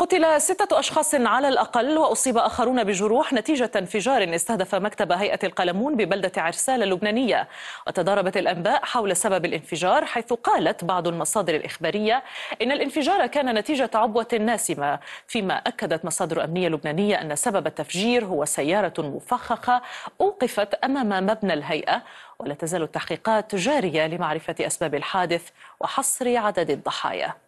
قتل ستة أشخاص على الأقل وأصيب آخرون بجروح نتيجة انفجار استهدف مكتب هيئة القلمون ببلدة عرسال اللبنانية. وتضاربت الأنباء حول سبب الانفجار حيث قالت بعض المصادر الإخبارية إن الانفجار كان نتيجة عبوة ناسمة فيما أكدت مصادر أمنية لبنانية أن سبب التفجير هو سيارة مفخخة أوقفت أمام مبنى الهيئة ولا تزال التحقيقات جارية لمعرفة أسباب الحادث وحصر عدد الضحايا.